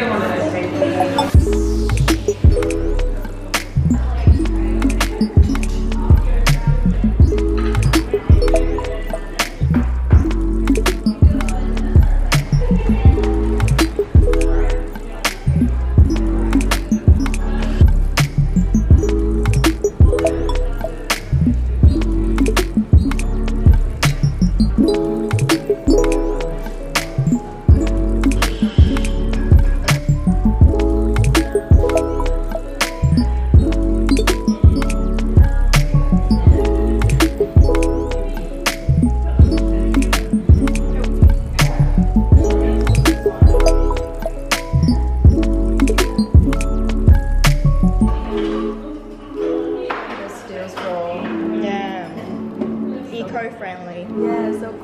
quiero volver a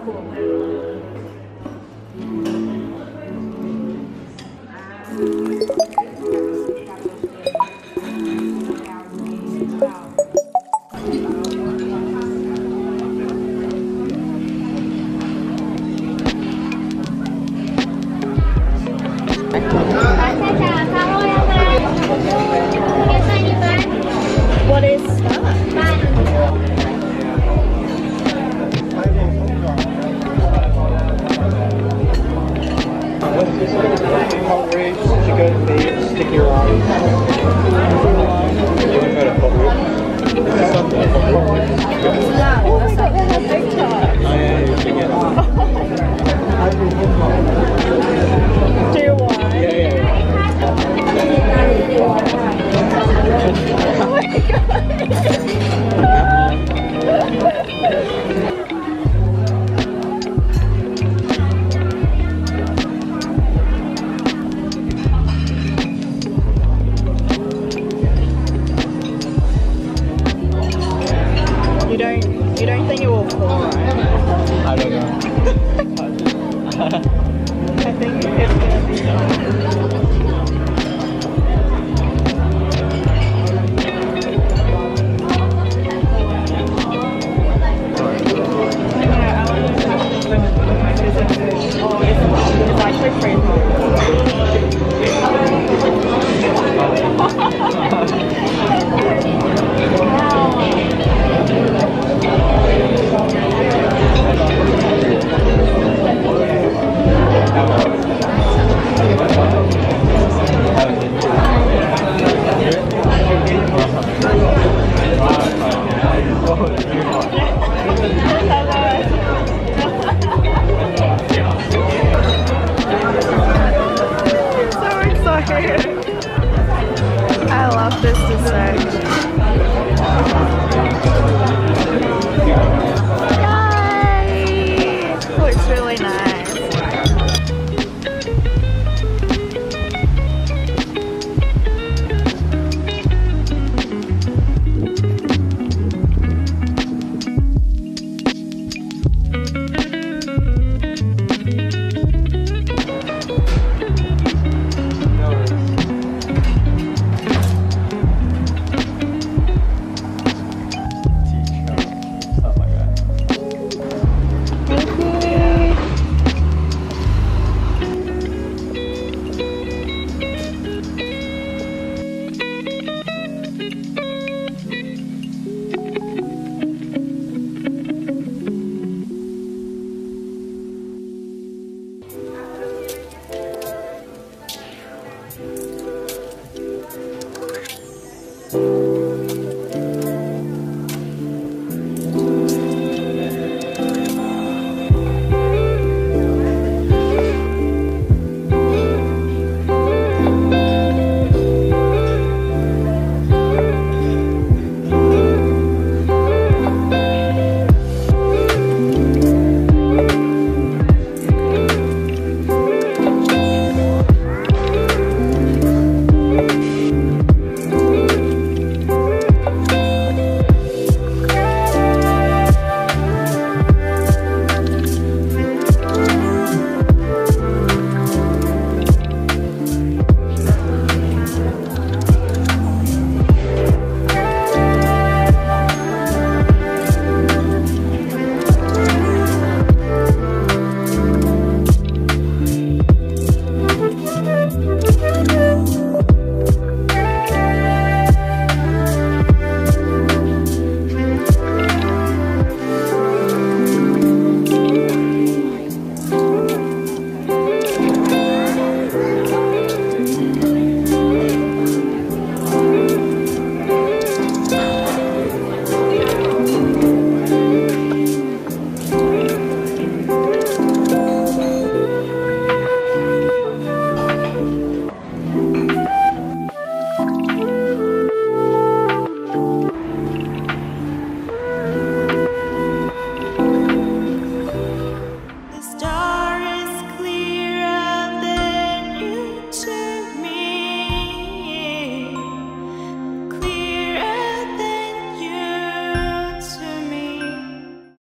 Thank you.